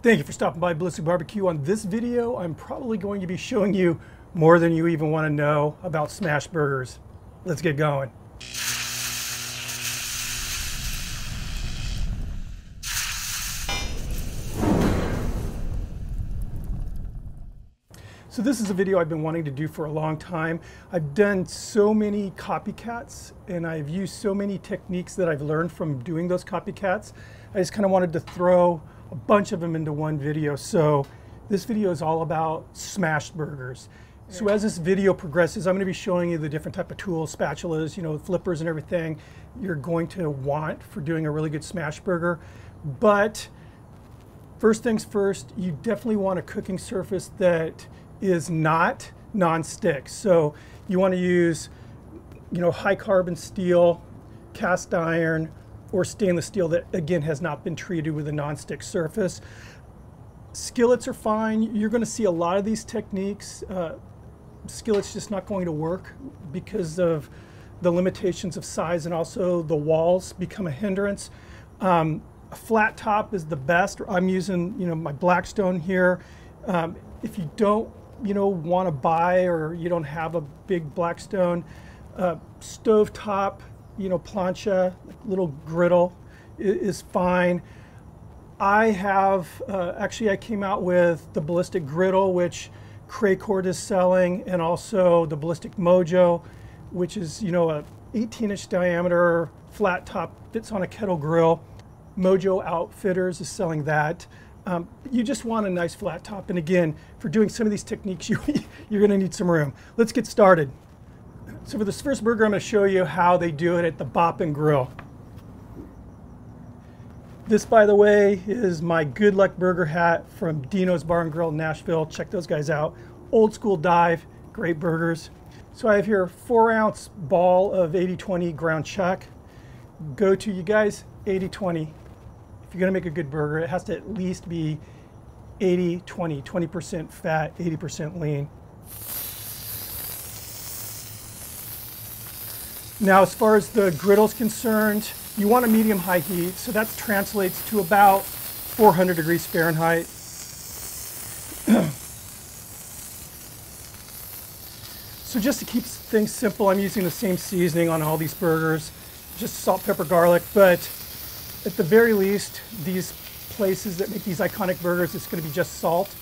Thank you for stopping by Ballistic Barbecue. On this video, I'm probably going to be showing you more than you even want to know about smash burgers. Let's get going. So this is a video I've been wanting to do for a long time. I've done so many copycats and I've used so many techniques that I've learned from doing those copycats. I just kind of wanted to throw a bunch of them into one video. So this video is all about smashed burgers. So as this video progresses, I'm going to be showing you the different type of tools, spatulas, you know, flippers and everything you're going to want for doing a really good smash burger. But first things first, you definitely want a cooking surface that is not non-stick. So you want to use, you know, high carbon steel, cast iron, or stainless steel that again has not been treated with a non-stick surface. Skillets are fine. You're going to see a lot of these techniques. Uh, skillets just not going to work because of the limitations of size and also the walls become a hindrance. Um, a flat top is the best. I'm using, you know, my Blackstone here. Um, if you don't, you know, want to buy or you don't have a big Blackstone, uh, stove top, you know, plancha, little griddle is, fine. I have, uh, actually I came out with the ballistic griddle, which Craycort is selling, and also the Ballistic MoJoe, which is, you know, a 18 inch diameter flat top, fits on a kettle grill. MoJoe Outfitters is selling that. Um, you just want a nice flat top. And again, for doing some of these techniques, you, you're gonna need some room. Let's get started. So for this first burger, I'm gonna show you how they do it at the Bop and Grill. This, by the way, is my Good Luck Burger hat from Dino's Bar and Grill in Nashville. Check those guys out. Old school dive, great burgers. So I have here a four ounce ball of 80-20 ground chuck. Go to, you guys, 80-20. If you're gonna make a good burger, it has to at least be 80-20, 20% fat, 80% lean. Now, as far as the griddle's concerned, you want a medium high heat, so that translates to about 400 degrees Fahrenheit. so just to keep things simple, I'm using the same seasoning on all these burgers, just salt, pepper, garlic, but at the very least, these places that make these iconic burgers, it's gonna be just salt,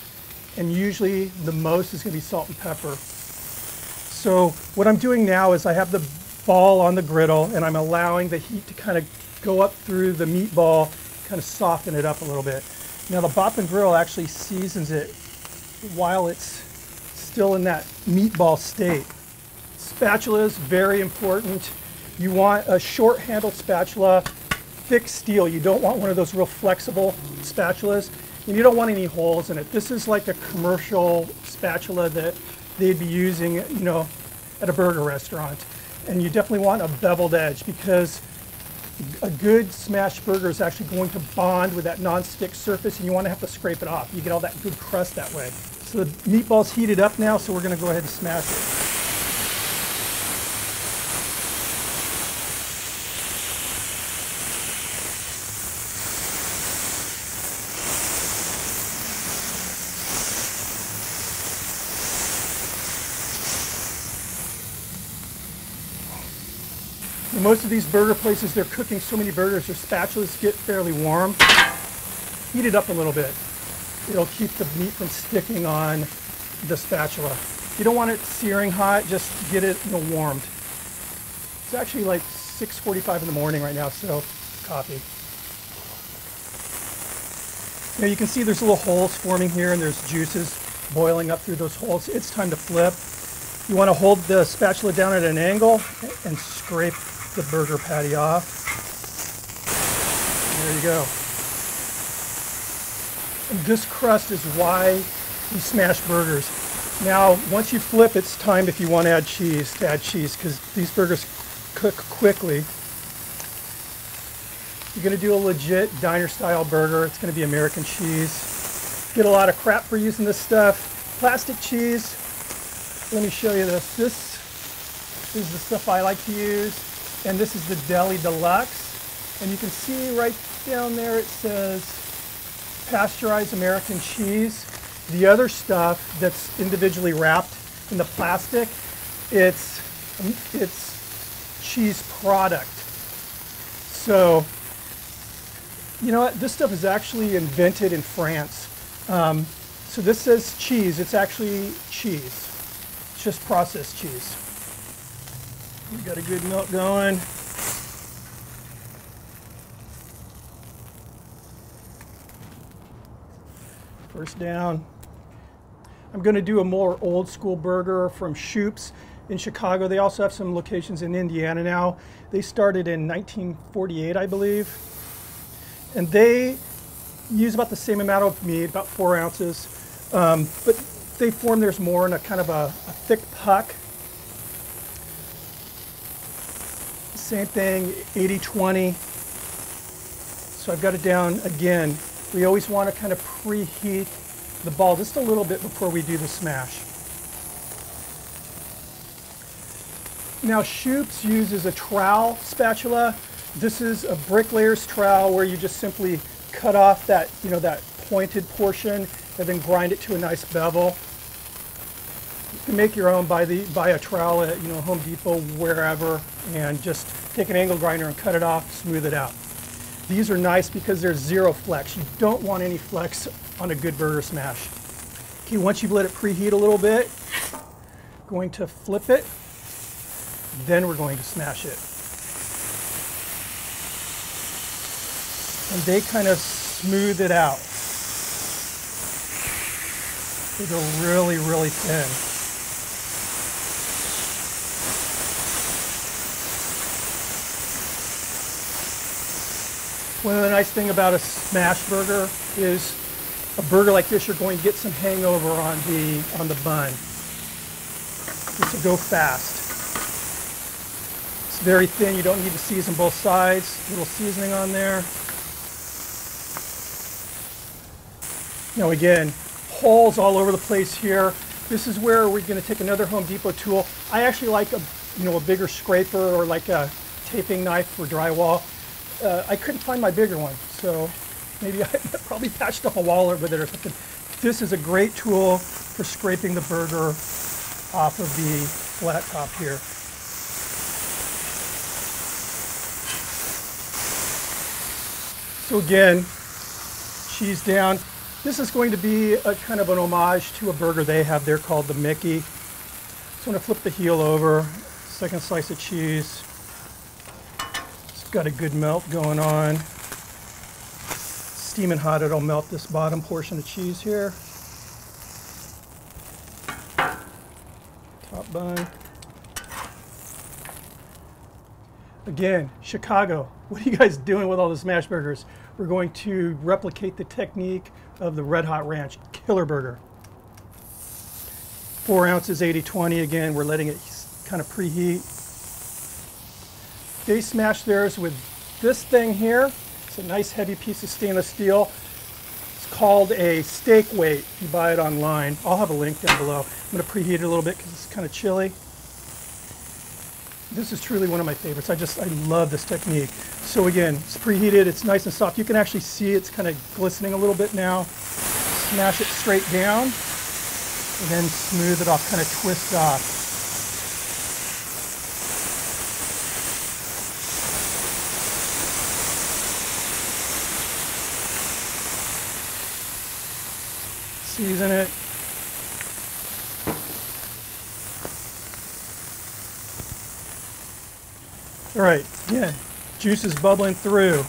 and usually the most is gonna be salt and pepper. So what I'm doing now is I have the ball on the griddle and I'm allowing the heat to kind of go up through the meatball, kind of soften it up a little bit. Now the Bop and Grill actually seasons it while it's still in that meatball state. Spatula is very important. You want a short handled spatula, thick steel. You don't want one of those real flexible spatulas and you don't want any holes in it. This is like a commercial spatula that they'd be using, you know, at a burger restaurant and you definitely want a beveled edge because a good smashed burger is actually going to bond with that non-stick surface and you want to have to scrape it off. You get all that good crust that way. So the meatball's heated up now, so we're going to go ahead and smash it. Most of these burger places, they're cooking so many burgers, their spatulas get fairly warm. Heat it up a little bit. It'll keep the meat from sticking on the spatula. You don't want it searing hot, just get it you know, warmed. It's actually like 6.45 in the morning right now, so coffee. Now you can see there's little holes forming here and there's juices boiling up through those holes. It's time to flip. You want to hold the spatula down at an angle and scrape the burger patty off. There you go. And this crust is why you smash burgers. Now, once you flip, it's time if you want to add cheese, to add cheese, because these burgers cook quickly. You're going to do a legit diner-style burger. It's going to be American cheese. Get a lot of crap for using this stuff. Plastic cheese. Let me show you this. This is the stuff I like to use and this is the Deli Deluxe. And you can see right down there it says pasteurized American cheese. The other stuff that's individually wrapped in the plastic, it's, it's cheese product. So, you know what? This stuff is actually invented in France. Um, so this says cheese. It's actually cheese. It's just processed cheese. We got a good melt going. First down. I'm going to do a more old school burger from Schoop's in Chicago. They also have some locations in Indiana now. They started in 1948, I believe. And they use about the same amount of meat, about four ounces. Um, but they form theirs more in a kind of a, a thick puck. Same thing, 80-20. So I've got it down again we always want to kind of preheat the ball just a little bit before we do the smash. Now Schoop's uses a trowel spatula. This is a bricklayer's trowel where you just simply cut off that, you know, that pointed portion and then grind it to a nice bevel. Can make your own, by the, buy a trowel at you know, Home Depot, wherever, and just take an angle grinder and cut it off, smooth it out. These are nice because there's zero flex. You don't want any flex on a good burger smash. Okay, once you've let it preheat a little bit, going to flip it, then we're going to smash it. And they kind of smooth it out. they're really, really thin. One of the nice things about a smash burger is a burger like this, you're going to get some hangover on the, on the bun. Just to go fast. It's very thin, you don't need to season both sides. A little seasoning on there. Now again, holes all over the place here. This is where we're going to take another Home Depot tool. I actually like a, you know, a bigger scraper or like a taping knife for drywall uh, I couldn't find my bigger one, so maybe I probably patched up a wall with it or something. This is a great tool for scraping the burger off of the flat top here. So again, cheese down. This is going to be a kind of an homage to a burger they have there called the Mickey. So I'm to flip the heel over, second slice of cheese got a good melt going on. Steaming hot, it'll melt this bottom portion of cheese here. Top bun. Again, Chicago, what are you guys doing with all the smash burgers? We're going to replicate the technique of the Red Hot Ranch Killer Burger. Four ounces, 80-20 again. We're letting it kind of preheat. They smash theirs with this thing here. It's a nice heavy piece of stainless steel. It's called a steak weight. You buy it online. I'll have a link down below. I'm going to preheat it a little bit because it's kind of chilly. This is truly one of my favorites. I just, I love this technique. So again, it's preheated, it's nice and soft. You can actually see it's kind of glistening a little bit now. Smash it straight down and then smooth it off, kind of twist off. Season it. All right, yeah, juice is bubbling through.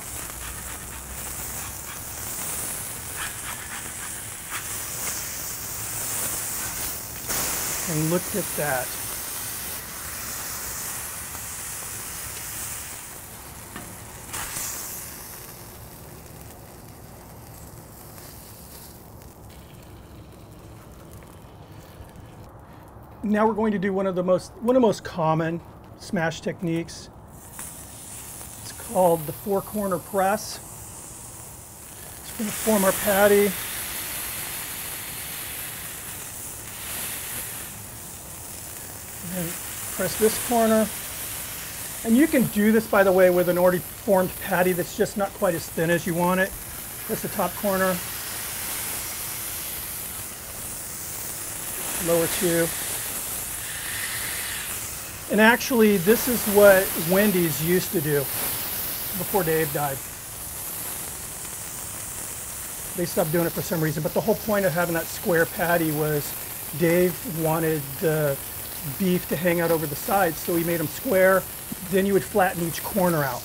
And look at that. now we're going to do one of the most one of the most common smash techniques. It's called the four corner press. It's we're going to form our patty. And press this corner. And you can do this, by the way, with an already formed patty that's just not quite as thin as you want it. Press the top corner. Lower two. And actually, this is what Wendy's used to do before Dave died. They stopped doing it for some reason, but the whole point of having that square patty was Dave wanted the beef to hang out over the sides, so he made them square. Then you would flatten each corner out.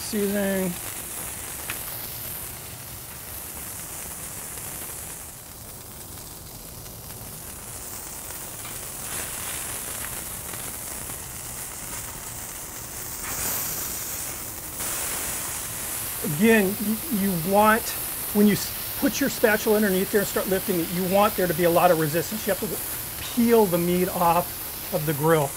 Seasoning. Again, you, want, when you put your spatula underneath there and start lifting it, you want there to be a lot of resistance. You have to peel the meat off of the grill.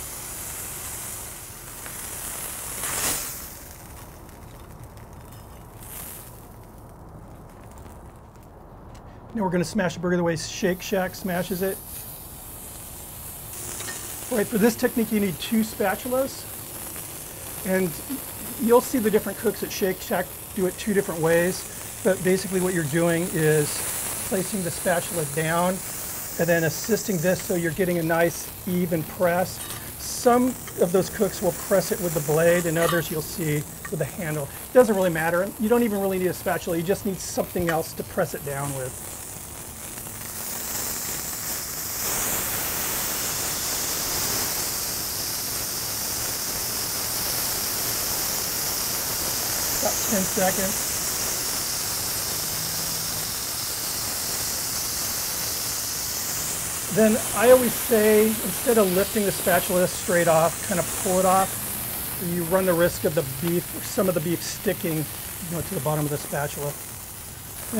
Now we're going to smash the burger the way Shake Shack smashes it. All right, for this technique you need two spatulas. And you'll see the different cooks at Shake Shack do it two different ways. But basically what you're doing is placing the spatula down and then assisting this so you're getting a nice even press. Some of those cooks will press it with the blade and others you'll see with the handle. It doesn't really matter. You don't even really need a spatula. You just need something else to press it down with. about 10 seconds. Then I always say, instead of lifting the spatula straight off, kind of pull it off, you run the risk of the beef, some of the beef sticking you know, to the bottom of the spatula.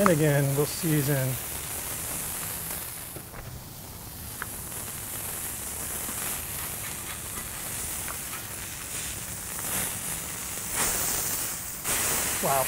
And again, we'll season Wow.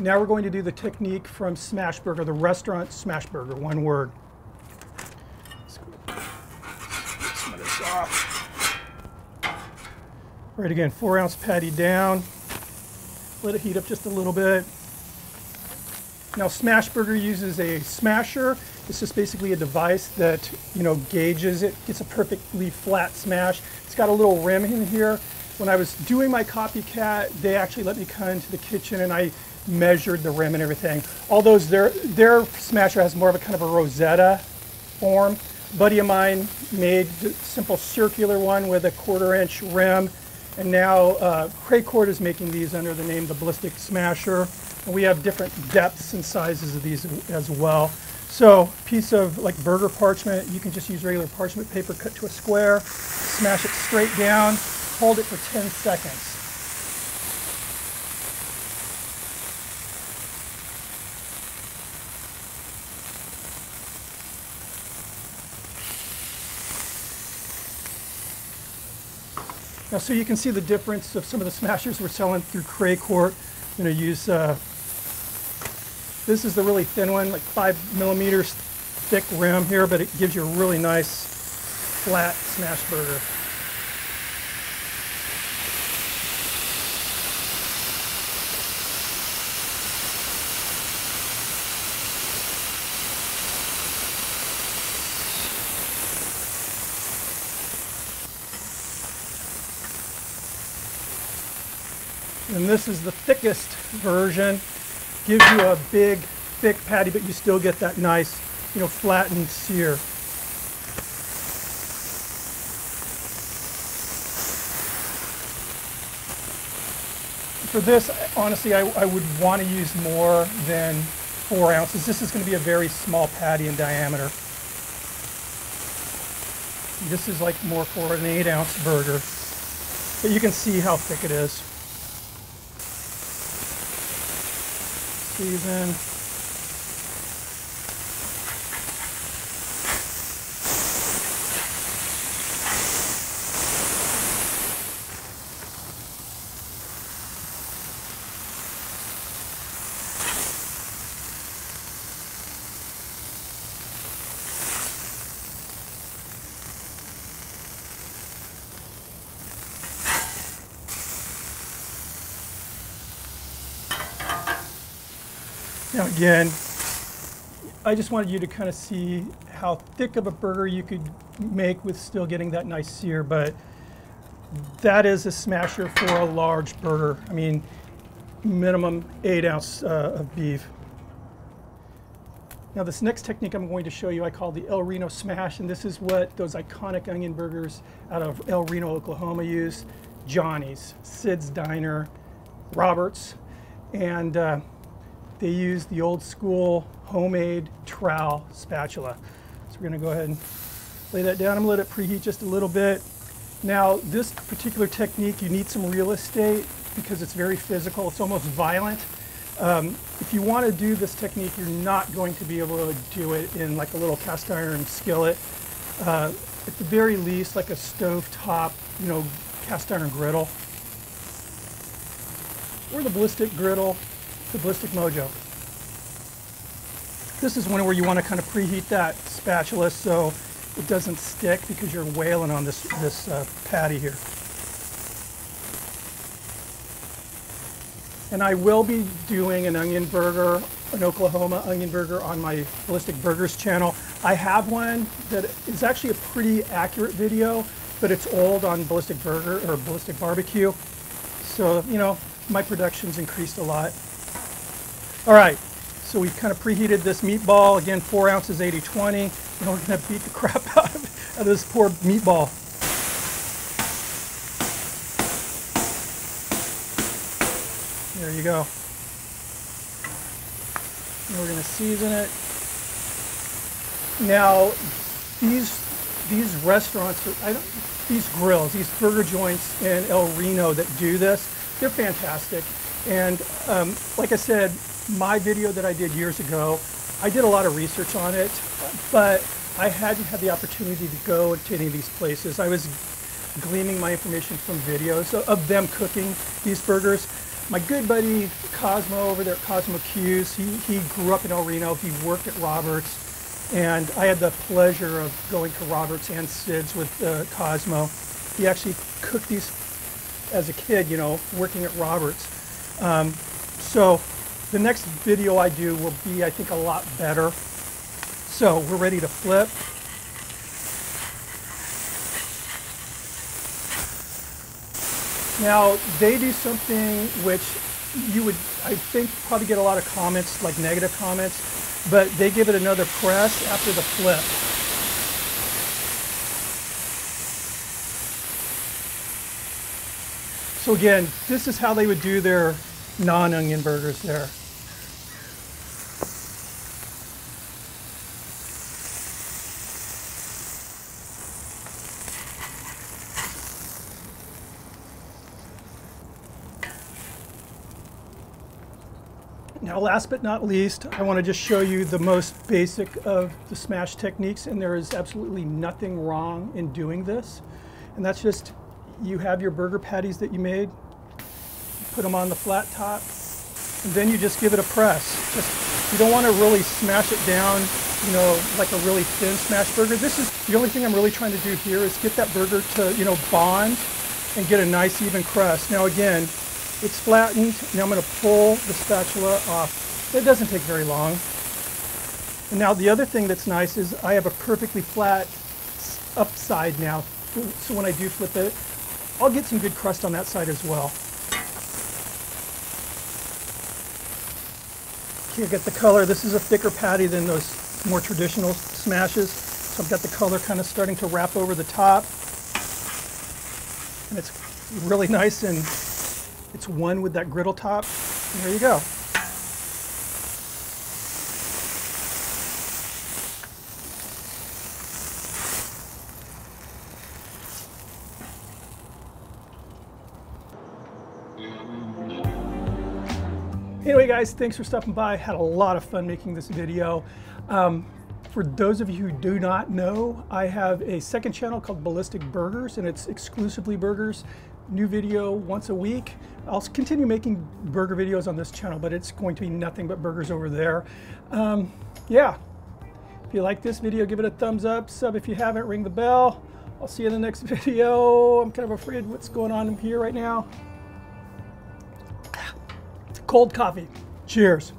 Now we're going to do the technique from Smashburger, the restaurant Smashburger, one word. Right again, four ounce patty down. Let it heat up just a little bit. Now Smashburger uses a smasher. This is basically a device that, you know, gauges it, gets a perfectly flat smash. It's got a little rim in here. When I was doing my copycat, they actually let me come into the kitchen and I measured the rim and everything. Although their, their smasher has more of a kind of a Rosetta form. A buddy of mine made a simple circular one with a quarter inch rim and now uh, Craycort is making these under the name the Ballistic Smasher. And we have different depths and sizes of these as well. So piece of like burger parchment, you can just use regular parchment paper cut to a square, smash it straight down, hold it for 10 seconds. Now, so you can see the difference of some of the smashers we're selling through Craycort. I'm going to use, uh, this is the really thin one, like five millimeters thick rim here, but it gives you a really nice flat smash burger. And this is the thickest version. Gives you a big, thick patty, but you still get that nice, you know, flattened sear. For this, honestly, I, I would want to use more than four ounces. This is going to be a very small patty in diameter. This is like more for an eight ounce burger. But you can see how thick it is. Season. Now again, I just wanted you to kind of see how thick of a burger you could make with still getting that nice sear, but that is a smasher for a large burger. I mean, minimum eight ounce uh, of beef. Now this next technique I'm going to show you I call the El Reno Smash and this is what those iconic onion burgers out of El Reno, Oklahoma use. Johnny's, Sid's Diner, Roberts, and uh, they use the old school homemade trowel spatula. So we're gonna go ahead and lay that down. I'm gonna let it preheat just a little bit. Now this particular technique, you need some real estate because it's very physical, it's almost violent. Um, if you want to do this technique, you're not going to be able to do it in like a little cast iron skillet. Uh, at the very least, like a stove top, you know, cast iron griddle. Or the ballistic griddle, the ballistic MoJoe. This is one where you want to kind of preheat that spatula so it doesn't stick because you're wailing on this, this uh, patty here. And I will be doing an onion burger, an Oklahoma onion burger on my Ballistic Burgers channel. I have one that is actually a pretty accurate video, but it's old on Ballistic Burger or Ballistic Barbecue. So, you know, my production's increased a lot. All right, so we've kind of preheated this meatball. Again, four ounces, 80-20. And we're gonna beat the crap out of, out of this poor meatball. There you go. And we're going to season it. Now, these these restaurants, these grills, these burger joints in El Reno that do this, they're fantastic. And um, like I said, my video that I did years ago, I did a lot of research on it, but I hadn't had the opportunity to go to any of these places. I was gleaning my information from videos of them cooking these burgers. My good buddy Cosmo over there at Cosmo Q's, he, he grew up in El Reno. He worked at Roberts. And I had the pleasure of going to Roberts and Sid's with uh, Cosmo. He actually cooked these as a kid, you know, working at Roberts. Um, so the next video I do will be, I think, a lot better. So we're ready to flip. Now, they do something which you would, I think, probably get a lot of comments, like negative comments, but they give it another press after the flip. So again, this is how they would do their non-onion burgers there. Now last but not least, I want to just show you the most basic of the smash techniques and there is absolutely nothing wrong in doing this. And that's just, you have your burger patties that you made, put them on the flat top, and then you just give it a press. Just, you don't want to really smash it down, you know, like a really thin smash burger. This is, the only thing I'm really trying to do here is get that burger to, you know, bond and get a nice even crust. Now again, it's flattened. Now I'm going to pull the spatula off. It doesn't take very long. And now the other thing that's nice is I have a perfectly flat upside now. So when I do flip it, I'll get some good crust on that side as well. Okay, get the color. This is a thicker patty than those more traditional smashes. So I've got the color kind of starting to wrap over the top. And it's really nice and it's one with that griddle top. There you go. Anyway guys, thanks for stopping by. Had a lot of fun making this video. Um, for those of you who do not know, I have a second channel called Ballistic Burgers and it's exclusively burgers. New video once a week. I'll continue making burger videos on this channel, but it's going to be nothing but burgers over there. Um, yeah, if you like this video, give it a thumbs up. Sub if you haven't, ring the bell. I'll see you in the next video. I'm kind of afraid what's going on here right now. Cold coffee. Cheers.